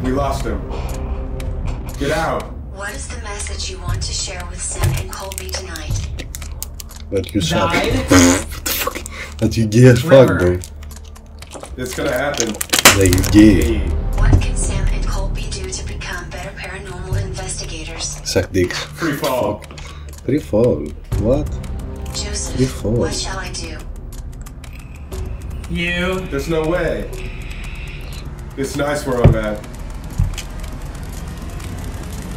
We lost him. Get out. What is the message you want to share with Sam and Colby tonight? But you suck. Died? That you gay as fuck, bro. It's gonna happen. Like you. What can Sam and Colby do to become better paranormal investigators? Suck dicks. Free fall. Free fall. What? Joseph, Before. what shall I do? You. There's no way. It's nice where I'm at.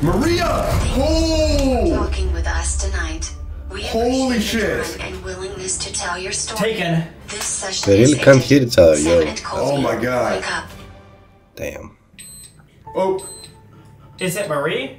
Maria! Oh! Talking with us tonight. We Holy shit. and willingness to tell your story. Taken. This session They really can't ended. hear each other, Sam yo. and Oh my God. Damn. Oh, Is it Marie?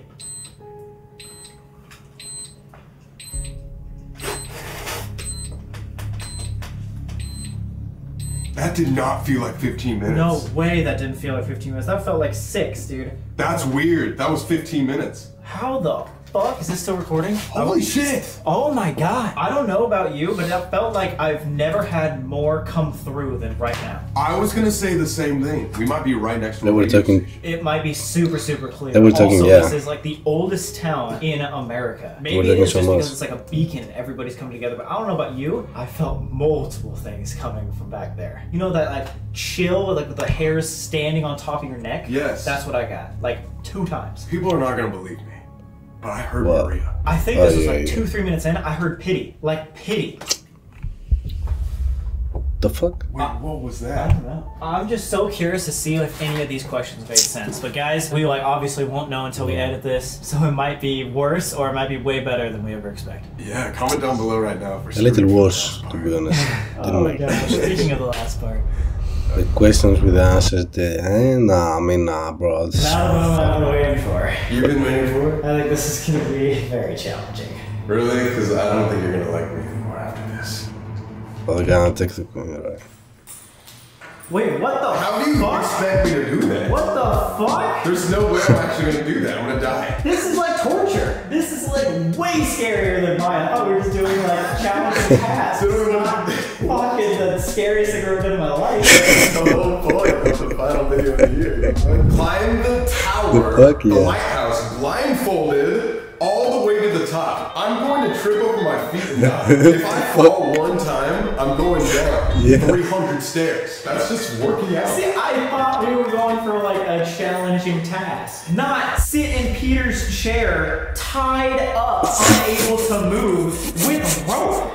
that did not feel like 15 minutes. No way that didn't feel like 15 minutes. That felt like six, dude. That's weird. That was 15 minutes. How the fuck? Is this still recording? Holy oh. shit! Oh my god. I don't know about you, but it felt like I've never had more come through than right now. I was gonna say the same thing. We might be right next to They a were radio talking- It might be super, super clear. They were talking, also, yeah. this is like the oldest town in America. Maybe were it talking is just because much. it's like a beacon and everybody's coming together. But I don't know about you. I felt multiple things coming from back there. You know that like chill, like with the hairs standing on top of your neck. Yes. That's what I got. Like two times. People are not gonna believe me, but I heard What? Maria. I think Oh, this was yeah, like yeah. two, three minutes in. I heard pity, like pity. The fuck? Wait, uh, what was I that? don't know. I'm just so curious to see if any of these questions made sense. But guys, we like obviously won't know until we edit this, so it might be worse or it might be way better than we ever expected. Yeah, comment down below right now for A little worse, to be honest. Oh Didn't my make god! Speaking of the last part, the questions with the answers. The eh, nah, I mean nah, bro. This- now the moment I've been waiting for. You've been waiting for it? I think this is gonna be very challenging. Really? Because I don't think you're gonna like me anymore after this. Well, I gotta take the. Alright. Wait, what the How do you fuck? expect me to do that? What the fuck? There's no way I'm actually gonna do that. I'm gonna die. This is like torture. This is like way scarier than mine. I thought we were just doing like challenging tasks. So It's we not want fucking the scariest thing I've ever done in my life. the whole point of the final video of the year. Climb the tower, The fuck, the yeah. lighthouse, blindfolded, all the way to the top. I'm going to trip over my feet and die. if I fall one time, I'm going down Yeah. 300 stairs. That's just working out. See, I thought we were going for like a challenging task. Not sit in Peter's chair, tied up, unable to move, with rope.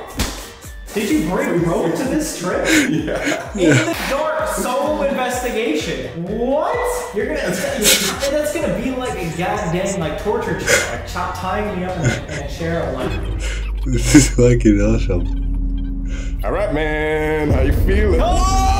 Did you bring rope to this trip? Yeah. In the dark, solo investigation. What? You're gonna that's gonna be like a goddamn like torture chair, like chop tying me up in a, in a chair of like. This is fucking awesome. All right, man. How you feeling? The?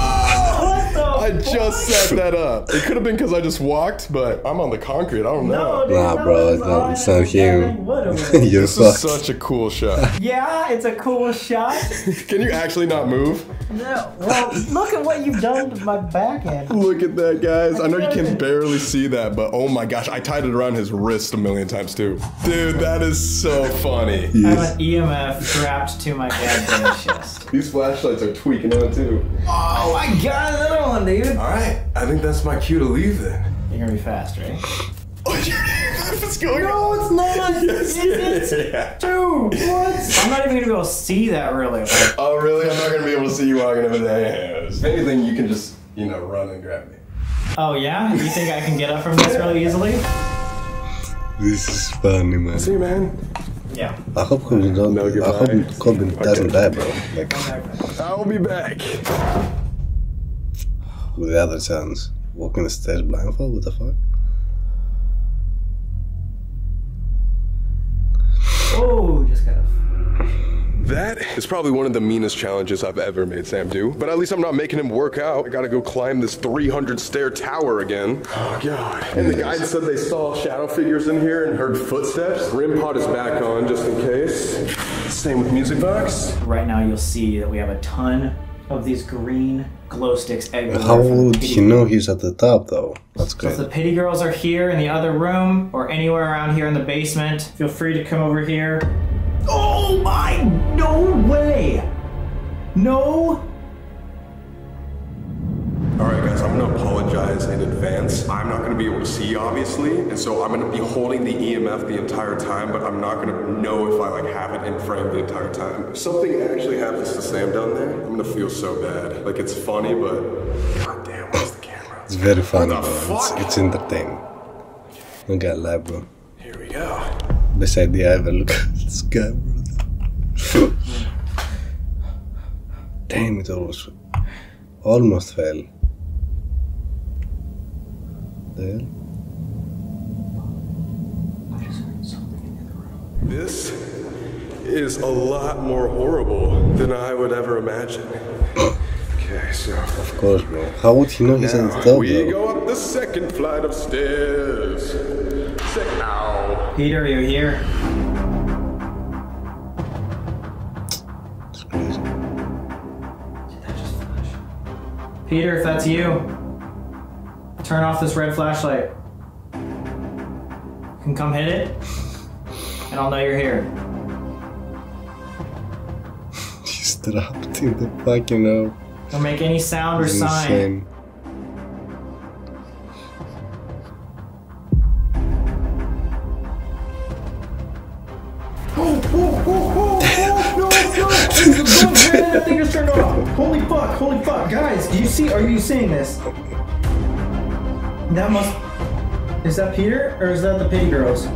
I just set that up. It could have been because I just walked, but I'm on the concrete. I don't know. No, dude, Nah, bro, was it's not- on it's not Gavin him. Wood over there. You're This is such a cool shot. yeah, it's a cool shot. Can you actually not move? No, well, look at what you've done to my back end. Look at that, guys. I know you can barely see that, but oh my gosh, I tied it around his wrist a million times too. Dude, that is so funny. I have an EMF strapped to my goddamn chest. These flashlights are tweaking out too. Oh, I got another one, dude. All right, I think that's my cue to leave then. You're gonna be fast, right? Oh, What's going No, on? it's not. Yes, It's- it is. Yeah. Dude, what? I'm not even gonna be able to see that really. Like, Oh, really? I'm not gonna be able to see you walking over there. If anything, you can just, you know, run and grab me. oh yeah? You think I can get up from this really easily? This is funny, man. See you, man. Yeah. I hope Colby don't. No, I hope Colby doesn't die, bro. Like I'll be back. With the other chance. Walking the stairs blindfold. What the fuck? Oh, just gotta. That is probably one of the meanest challenges I've ever made Sam do. But at least I'm not making him work out. I gotta go climb this 300 stair tower again. Oh, God. And the guide said they saw shadow figures in here and heard footsteps. REM pod is back on just in case. Same with music box. Right now, you'll see that we have a ton of these green glow sticks. egg How would he know he's at the top though? That's So if the Pittee girls are here in the other room or anywhere around here in the basement, feel free to come over here. Oh my! No way! No advance. I'm not going to be able to see, obviously, and so I'm going to be holding the EMF the entire time, but I'm not going to know if I like have it in frame the entire time. If something actually happens to Sam down there, I'm to feel so bad. Like it's funny, but god damn, where's the camera? It's very funny, the bro. It's, it's entertaining. Look at that, bro. Here we go. Best idea ever. Look at this guy, bro. Damn, it almost, almost fell. The hell? This is a lot more horrible than I would ever imagine. Okay, so Of course, bro. How would he know he's on the now top, we bro? go up the second flight of stairs. Second now. Peter, are you here? It's crazy. Did that just flash? Peter, if that's you, turn off this red flashlight. You can come hit it, and I'll know you're here. He's trapped to the fucking hole. Don't make any sound or It's sign. insane. that thing just turned off. Holy fuck, holy fuck. Guys, do you see, are you seeing this? That must, is that Peter or is that the Pittee girls?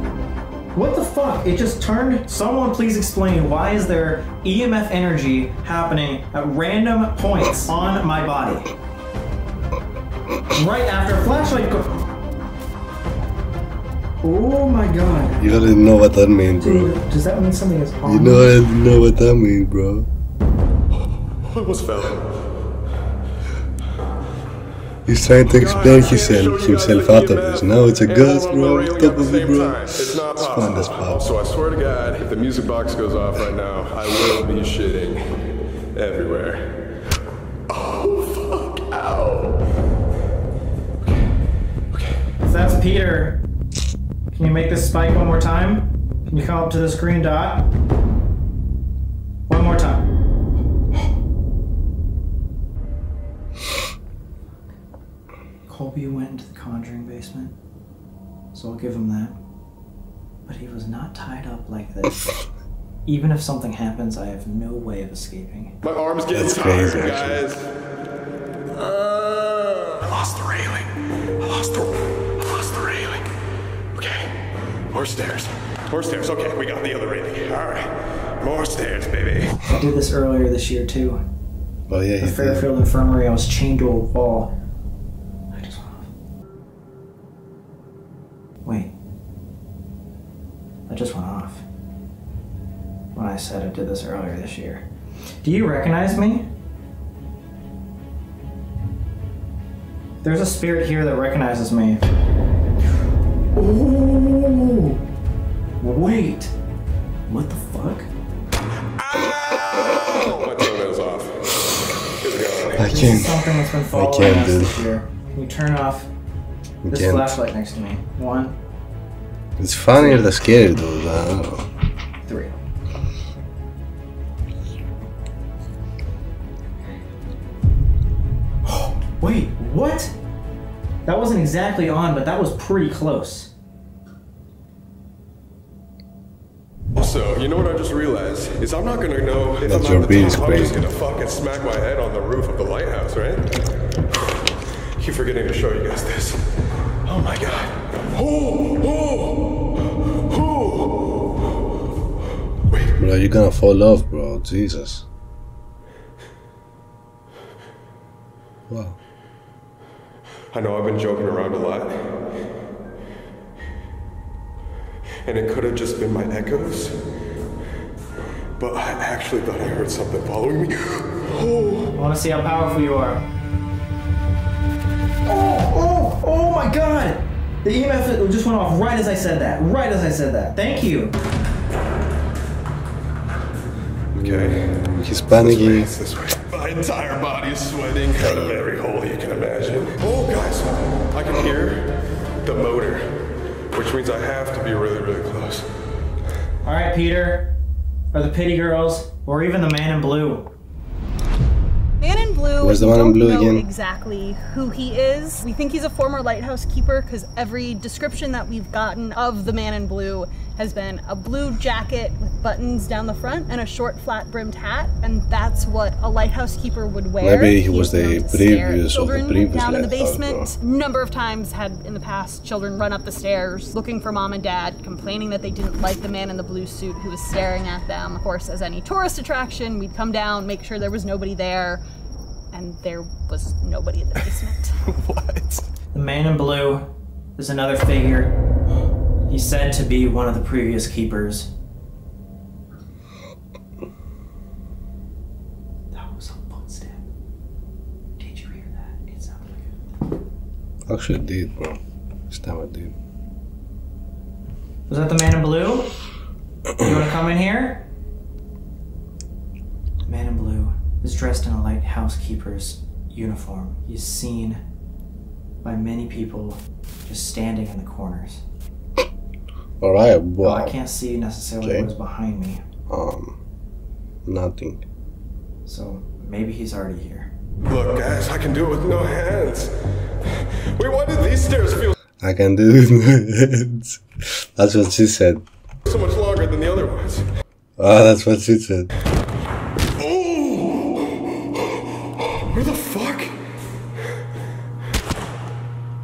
What the fuck? It just turned, someone please explain why is there EMF energy happening at random points on my body? Right after flashlight go- Oh my god. You already know what that means, bro. Dude, does that mean something is on You know already know what that means, bro. I was fell. He's trying to explain God, I can't himself, show you guys himself out of this. Now it's a ghost, hold bro. railing Top of it, bro. It's not It's fun as possible. So I swear to God, if the music box goes off right now, I will be shitting everywhere. Oh fuck! Ow! If that's Peter, can you make this spike one more time? Can you come up to this green dot? Colby went into the conjuring basement, so I'll give him that. But he was not tied up like this. Even if something happens, I have no way of escaping. My arm's getting That's tired, crazy, guys. Uh, I lost the railing. I lost the. I lost the railing. Okay, more stairs. More stairs. Okay, we got the other railing. All right, more stairs, baby. I did this earlier this year too. Oh yeah, The he did. Fairfield Infirmary, I was chained to a wall. Did this earlier this year. Do you recognize me? There's a spirit here that recognizes me. Oh! Wait! What the fuck? Oh, my toenail's off. It's gone. I This is can't. something that's been following can't, us dude. this year. Can you turn off this flashlight next to me? One, It's funnier than scary, dude. That wasn't exactly on, but that was pretty close. Also, you know what I just realized is I'm not gonna know if That's I'm your at beat the is top. I'm just gonna fucking smack my head on the roof of the lighthouse, right? Keep forgetting to show you guys this. Oh my god. Oh, oh, oh. Wait, Bro, you're gonna fall off, bro. Jesus. Wow. I know I've been joking around a lot. And it could have just been my echoes. But I actually thought I heard something following me. Oh, I want to see how powerful you are. Oh, oh, oh my god! The EMF just went off right as I said that. Right as I said that. Thank you. okay. He's panicking. It's this way. My entire body is sweating out of every hole you can imagine. Oh, guys, I can hear the motor, which means I have to be really, really close. All right, Peter, or the Pittee Girls, or even the Man in Blue. Blue. Where's the we man in don't blue know again? exactly who he is. We think he's a former lighthouse keeper because every description that we've gotten of the man in blue has been a blue jacket with buttons down the front and a short flat brimmed hat, and that's what a lighthouse keeper would wear. Maybe he was known the to stare at previous of the previous down in the basement. Number of times had in the past children run up the stairs looking for mom and dad, complaining that they didn't like the man in the blue suit who was staring at them. Of course, as any tourist attraction, we'd come down, make sure there was nobody there, and there was nobody in the basement. What? The man in blue is another figure. He's said to be one of the previous keepers. That was a footstep. Did you hear that? It sounded like a Actually, did, bro. This time I did. Was that the man in blue? You wanna come in here? The man in blue is dressed in a lighthouse keeper's uniform. He's seen by many people just standing in the corners. Alright, Well, I can't see necessarily Okay. what's behind me, Um, nothing. so maybe he's already here. Look, guys, I can do it with no hands. Wait, why did these stairs feel I can do it. With my hands. That's what she said. so much longer than the other ones? Ah, that's what she said. Oh! Where the fuck?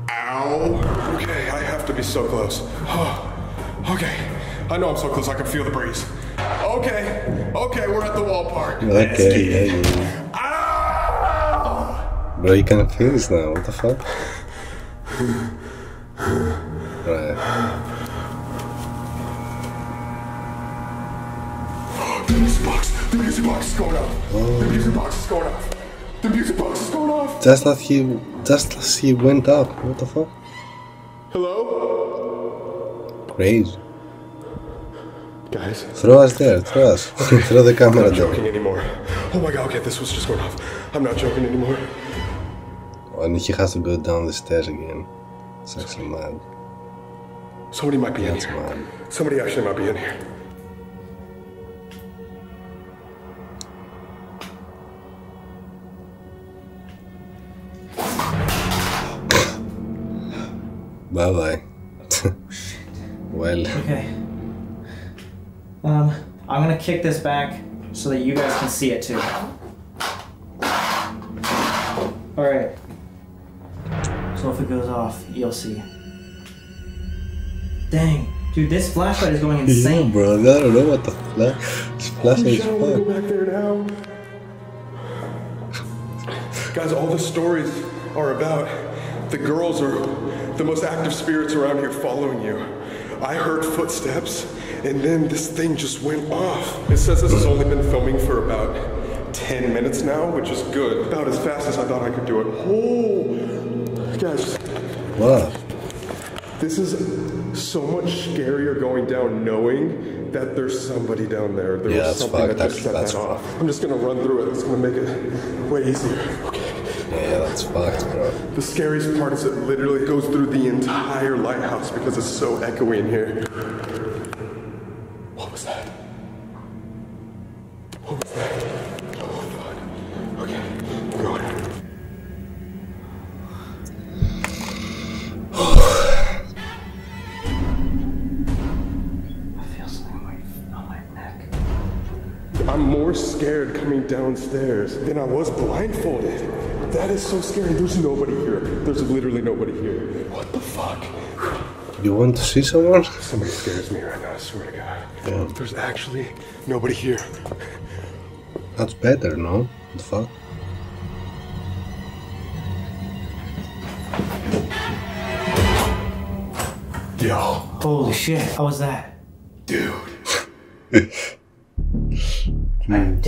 Ow. Okay, I have to be so close. okay, I know I'm so close, I can feel the breeze. Okay, okay, we're at the wall part. Okay, yeah, yeah. Ow! Bro, you can feel this now. What the fuck? Right. The music box, the music box is going off. The music box is going off. The music box is going off. Just as he, just as he went up. What the fuck? Hello? Crazy. Guys, Throw us there. Throw us. throw the camera I'm not joking anymore. Oh my god, okay, this was just going off. I'm not joking anymore. And he has to go down the stairs again. It's actually mad. Somebody might be in here. mad. Somebody actually might be in here. Bye bye. well, Okay. Um, I'm gonna kick this back so that you guys can see it too. Alright. So if it goes off, you'll see. Dang. Dude, this flashlight is going yeah, insane. bro. I don't know what the flash. It's flashing as Shall go back there now? Guys, all the stories are about the girls are the most active spirits around here following you. I heard footsteps, and then this thing just went off. It says this has only been filming for about 10 minutes now, which is good. About as fast as I thought I could do it. Oh, guys, What? this is so much scarier going down knowing that there's somebody down there. There Yeah, was that's something fucked. that just set That's that off. I'm just gonna run through it. It's gonna make it way easier. Okay. Yeah, that's fucked, bro. The scariest part is it literally goes through the entire lighthouse because it's so echoey in here. What was that? What was that? Oh, fuck. Okay, I'm going. I feel something on on my neck. I'm more scared coming downstairs than I was blindfolded. That is so scary. There's nobody here. There's literally nobody here. What the fuck? You want to see someone? Somebody scares me right now, I swear to God. There's actually nobody here. That's better, no? What the fuck? Yo, Holy shit, how was that? dude.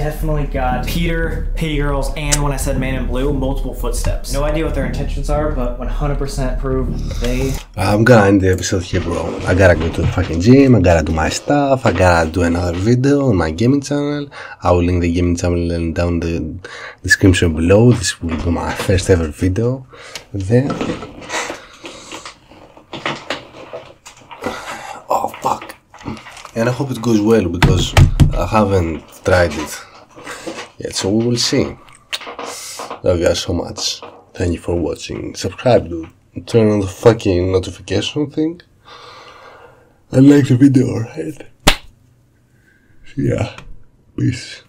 Definitely got Peter, Pittee Girls, and when I said Man in Blue, multiple footsteps. No idea what their intentions are, but 100% prove they I'm gonna end the episode here, bro. I gotta go to the fucking gym. I gotta do my stuff. I gotta do another video on my gaming channel. I will link the gaming channel down the description below. This will be my first ever video. Then. Oh fuck! And I hope it goes well because I haven't tried it yet. So we will see. Love you guys so much. Thank you for watching. Subscribe, dude. Turn on the fucking notification thing. And like the video, alright? Yeah. Peace.